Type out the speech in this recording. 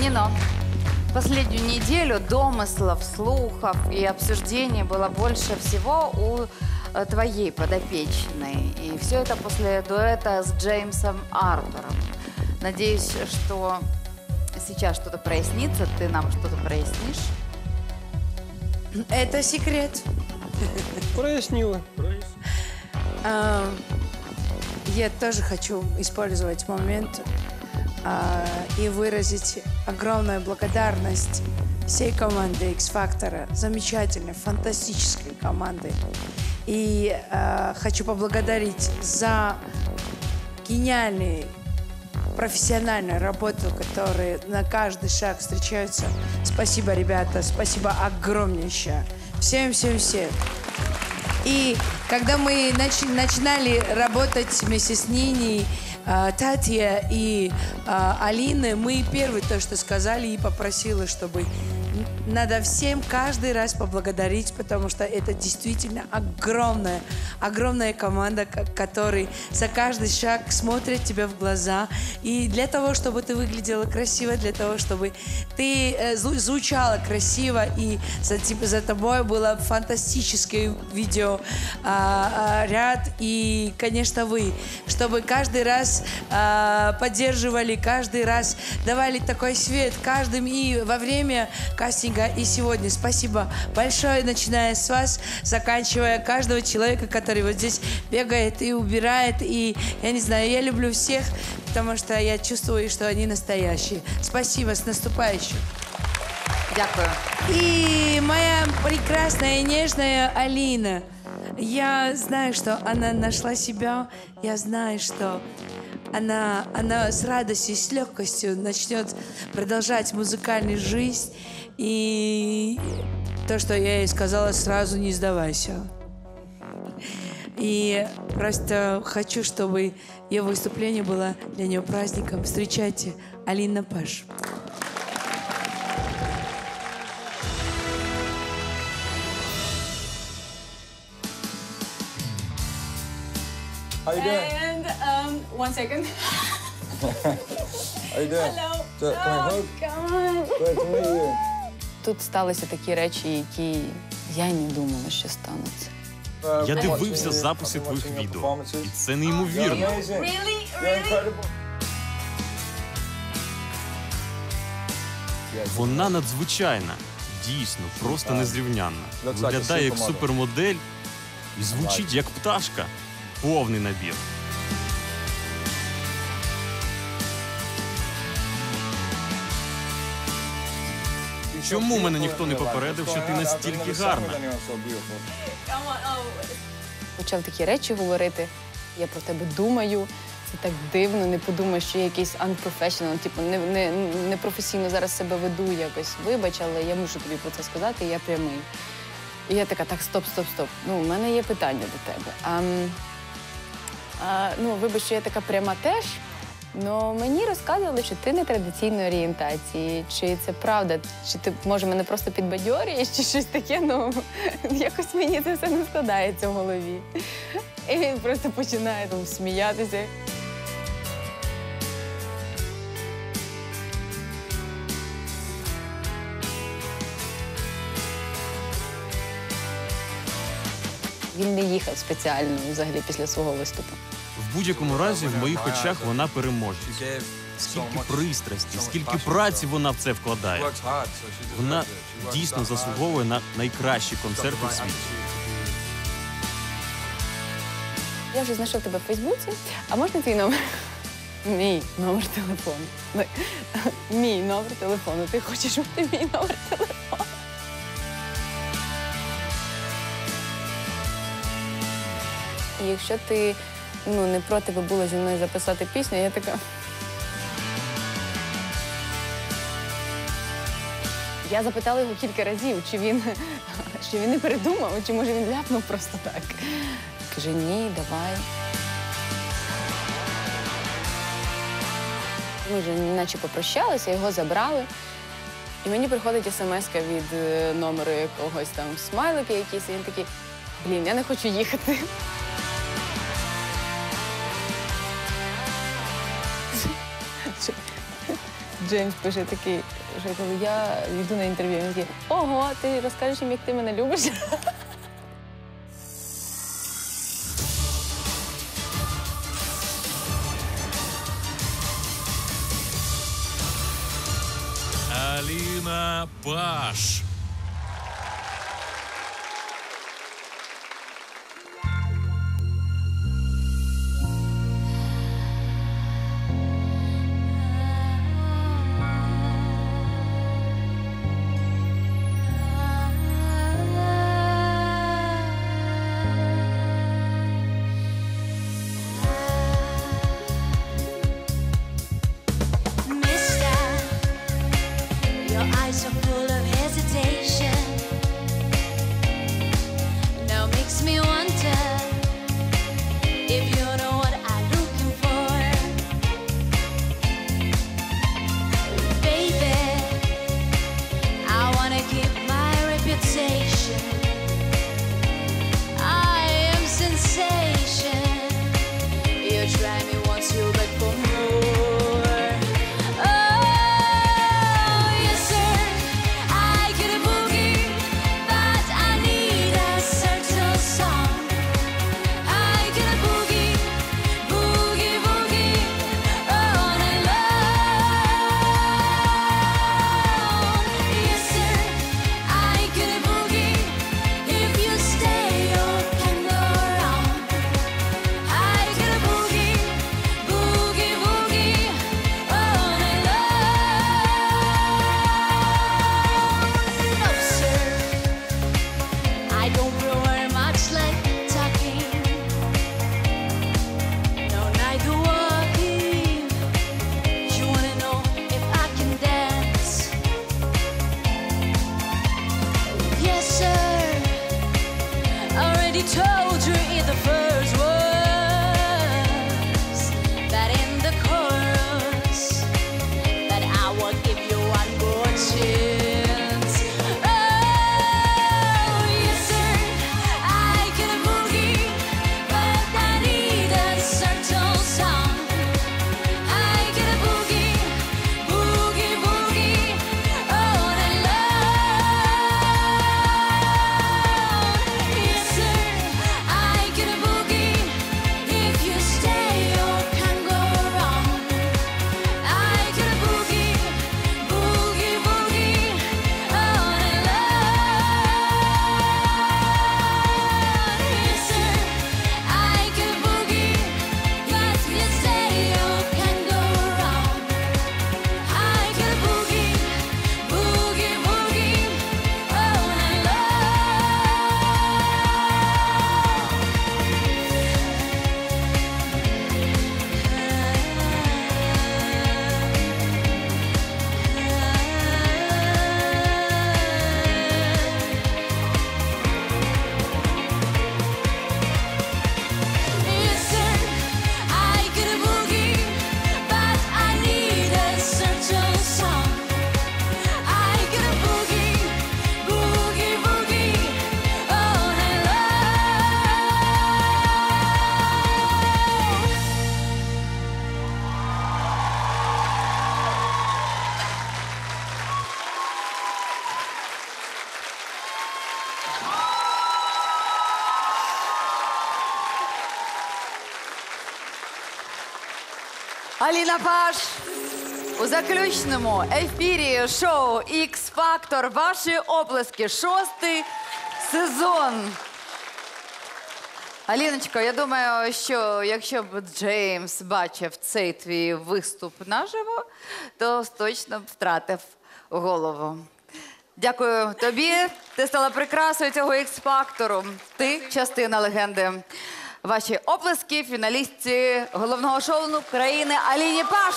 Нино, последнюю неделю домыслов, слухов и обсуждений было больше всего у э, твоей подопечной. И все это после дуэта с Джеймсом Артуром. Надеюсь, что сейчас что-то прояснится, ты нам что-то прояснишь. Это секрет. Прояснила. А, Я тоже хочу использовать момент а, и выразить огромную благодарность всей команде X-Factor, замечательной, фантастической команды. И а, хочу поблагодарить за гениальный профессиональную работу, которые на каждый шаг встречаются. Спасибо, ребята, спасибо огромнейшее. Всем, всем, всем. И когда мы нач- начинали работать вместе с Ниней, э, Татья и э, Алиной, мы первые то, что сказали, и попросила, чтобы н- надо всем каждый раз поблагодарить, потому что это действительно огромная, огромная команда, ко- который за каждый шаг смотрит тебе в глаза. И для того, чтобы ты выглядела красиво, для того, чтобы ты э, зву- звучала красиво, и за, теб- за тобой было фантастическое видео а, а, ряд, и, конечно, вы, чтобы каждый раз а, поддерживали, каждый раз давали такой свет каждым и во время кастинга, и сегодня. Спасибо большое, начиная с вас, заканчивая каждого человека, который вот здесь бегает и убирает, и, я не знаю, я люблю всех, потому что я чувствую, что они настоящие. Спасибо, с наступающим. Дякую. И моя прекрасная и нежная Алина. Я знаю, что она нашла себя. Я знаю, что она, она с радостью, с легкостью начнет продолжать музыкальную жизнь. И то, что я ей сказала, сразу не сдавайся. И просто хочу, чтобы ее выступление было для нее праздником. Встречайте Алина Паш. How you doing? And um, one second. How you doing? Hello. So, can I hug? Come on. Glad to meet you. Тут сталися такі речі, які я й не думала, що стануться. Я дивився записи твоїх відео, і це неймовірно. Вона надзвичайна, дійсно, просто незрівнянна. Виглядає як супермодель і звучить як пташка. Повний набір. Чому мене ніхто не попередив, що ти настільки гарна? Почав такі речі говорити. Я про тебе думаю. Це так дивно, не подумай, що я якийсь unprofessional, типу не, не, не професійно зараз себе веду якось. Вибач, але я мушу тобі про це сказати, я прямий. І я така, так, стоп, стоп, стоп. Ну, у мене є питання до тебе. А, а, ну, вибач, що я така пряма теж. Ну, мені розказували, що ти не традиційної орієнтації. Чи це правда? Чи ти може мене просто підбадьорюєш, чи щось таке? Ну якось мені це все не складається в голові. І він просто починає там сміятися. Він не їхав спеціально взагалі після свого виступу. В будь-якому разі, в моїх очах вона переможець. Скільки пристрасті, скільки праці вона в це вкладає. Вона дійсно заслуговує на найкращі концерти в світі. Я вже знайшов тебе в Фейсбуці. А можна твій номер? Мій номер телефону. Ну, Мій номер телефону. Ти хочеш мати мій номер телефону? Якщо ти ну, не проти би було зі мною записати пісню, я така. Я запитала його кілька разів, чи він, чи він не передумав, чи може він ляпнув просто так. Каже, ні, давай. Ми вже наче попрощалися, його забрали. І мені приходить смс від е, номеру якогось там смайлики якийсь, і він такий, блін, я не хочу їхати. Джеймс пише такий, що коли я йду на інтерв'ю, він такий ого, ти розкажеш їм, як ти мене любиш. Аліна Паш. your eyes so toe. Аліна Паш у заключному ефірі шоу X Factor. Ваші оплески. Шостий сезон. Аліночко, я думаю, що якщо б Джеймс бачив цей твій виступ наживо, то точно б втратив голову. Дякую тобі. Ти стала прикрасою цього X-фактору. Ти частина легенди. Ваші оплески фіналістці головного шоу «Ну, України Аліні Паш.